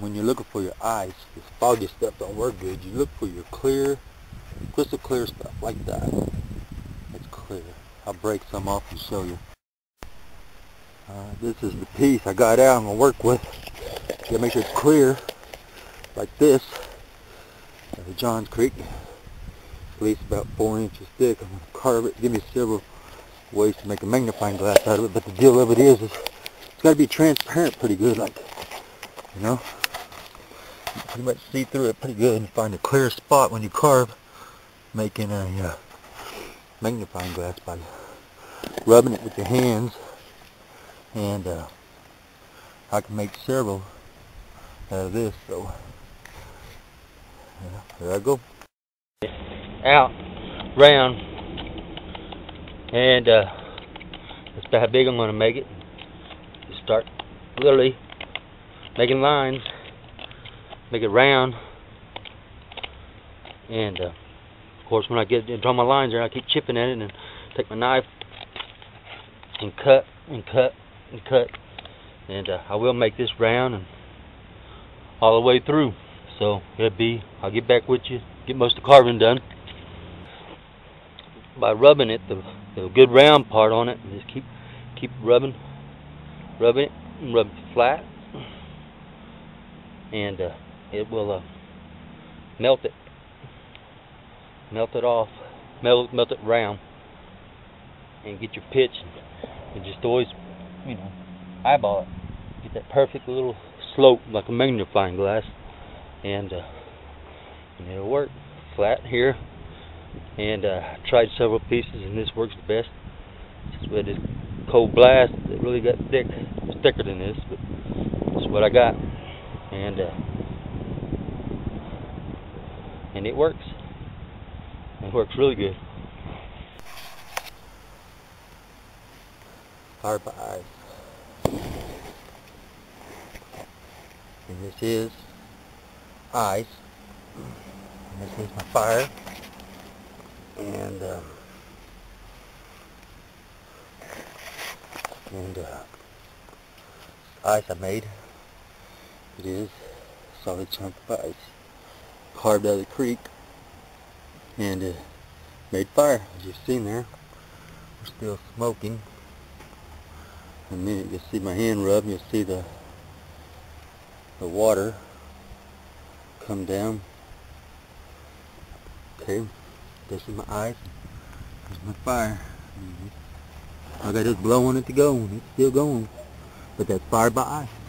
when you're looking for your ice, this foggy stuff don't work good. You look for your clear, crystal clear stuff like that. It's clear. I'll break some off and show you. Uh, this is the piece I got out I'm going to work with. Gotta make sure it's clear, like this. Uh, Johns Creek, at least about four inches thick. I'm going to carve it, give me several ways to make a magnifying glass out of it, but the deal of it is, is it's got to be transparent pretty good, like, you know, pretty much see through it pretty good and find a clear spot when you carve, making a uh, magnifying glass by rubbing it with your hands, and uh, I can make several out of this, so yeah, there I go. Out, round, and uh, that's about how big I'm going to make it. Start literally making lines, make it round, and uh, of course when I get draw my lines there, I keep chipping at it and take my knife and cut and cut and cut, and uh, I will make this round and all the way through. So it'll be, I'll get back with you, get most of the carving done. By rubbing it, the, the good round part on it, and just keep keep rubbing, rubbing it, rub it flat, and uh, it will uh, melt it, melt it off, melt melt it round, and get your pitch, and, just always, you know, eyeball it, get that perfect little slope like a magnifying glass, and, uh, and it'll work. Flat here. And uh, tried several pieces and this works the best. With this cold blast it really got thick it's thicker than this but that's what I got. And uh, and it works. It works really good. Fire ice and this is ice. And this is my fire. And um, and uh, ice I made. It is solid chunk of ice carved out of the creek and uh, made fire as you've seen there. We're still smoking. In a minute you'll see my hand rub you'll see the the water come down. Okay. This is my eyes This is my fire. Mm. I got just blowing it to go and it's still going. But that's fire by ice.